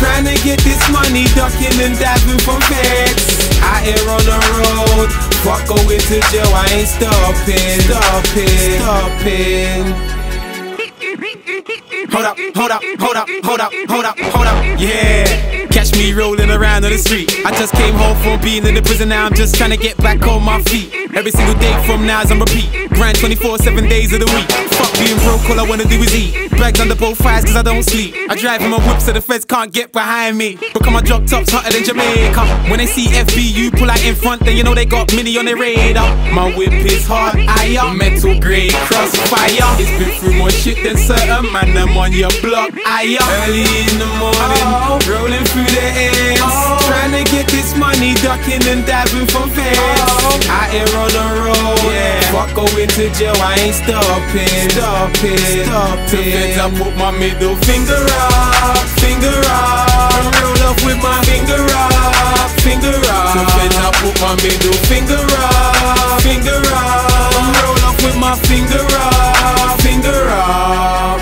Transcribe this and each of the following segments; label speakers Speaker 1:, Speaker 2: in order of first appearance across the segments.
Speaker 1: Trying to get this money, ducking and diving from feds. Out here on the road, fuck going to jail, I ain't stopping, stopping, stopping. Hold up, hold up, hold up, hold up, hold up, hold up, yeah. Catch me rolling around on the street. I just came home from being in the prison, now I'm just trying to get back on my feet. Every single day from now is on repeat. Grind 24 7 days of the week. Fuck being broke, all I wanna do is eat. Bags under both fires cause I don't sleep. I drive in my whip so the feds can't get behind me. Become my drop tops hotter than Jamaica. When they see FBU pull out in front, then you know they got mini on their radar. My whip is hard, I am metal grade crossfire. It's been through more shit than certain man, I'm on your block. I am early in the morning, rolling through the ends. Trying to get this money, ducking and diving from feds. Oh. Out here on the road, yeah. Fuck going to jail, I ain't stopping, stopping, stopping. I put my middle finger up, finger up. Roll up with my finger up, finger up. So feds, I put my middle finger up, finger up. Roll up with my finger up, finger up.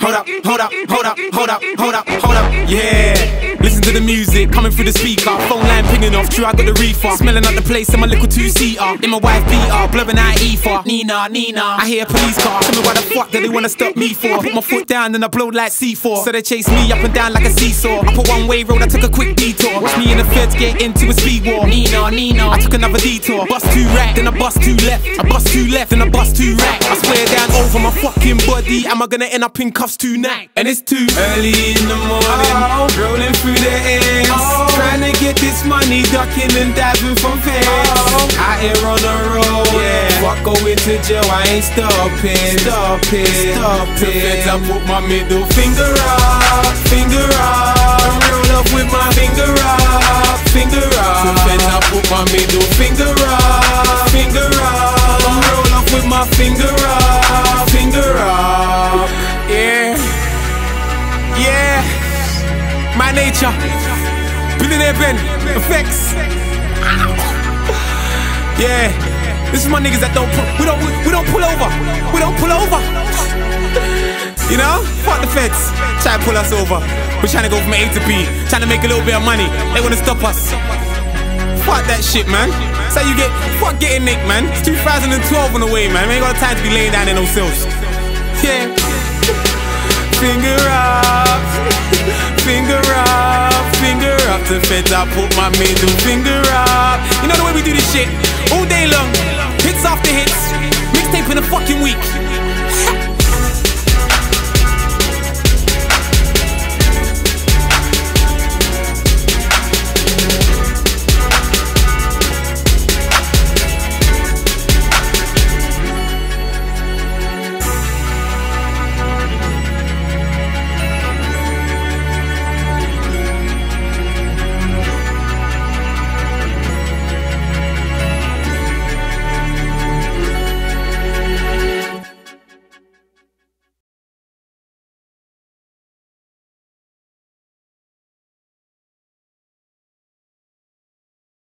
Speaker 1: Hold up, hold up, hold up, hold up, hold up, hold up, yeah. To the music coming through the speaker. Phone line pinging off, true, I got the reefer. Smelling out the place in my little two seater. In my wife beater, blurring out E for Nina, Nina. I hear a police car. Tell me why the fuck do they wanna stop me for? Put my foot down and I blow like C4. So they chase me up and down like a seesaw. I put one way road, I took a quick detour. Watch me and the feds get into a speed war. Nina, Nina. I took another detour. Bust two right, then I bust two left. I bust two left, then I bust two right. I swear down over my fucking body. Am I gonna end up in cuffs tonight? And it's too early in the morning, rolling through the money, ducking and diving from feds. Out here on the road, yeah. Fuck going to jail, I ain't stopping, stopping, stopping. Feds, I put my middle finger up, finger up. Roll up with my finger up, finger up. So feds, I put my middle finger up, finger up. Roll up with my finger up, finger up. Yeah. Yeah, Mynature. Billionaire Ben, effects. Yeah, this is my niggas that don't pull. We don't. We, we don't pull over. We don't pull over. You know, fuck the feds. Try to pull us over. We're trying to go from A to B. Trying to make a little bit of money. They wanna stop us. Fuck that shit, man. How you get. Fuck getting nicked, man. It's 2012 on the way, man. We ain't got time to be laying down in cells. Yeah. Finger up, I put my middle finger up. You know the way we do this shit all day long. Hits after hits, mixtape in a fucking week.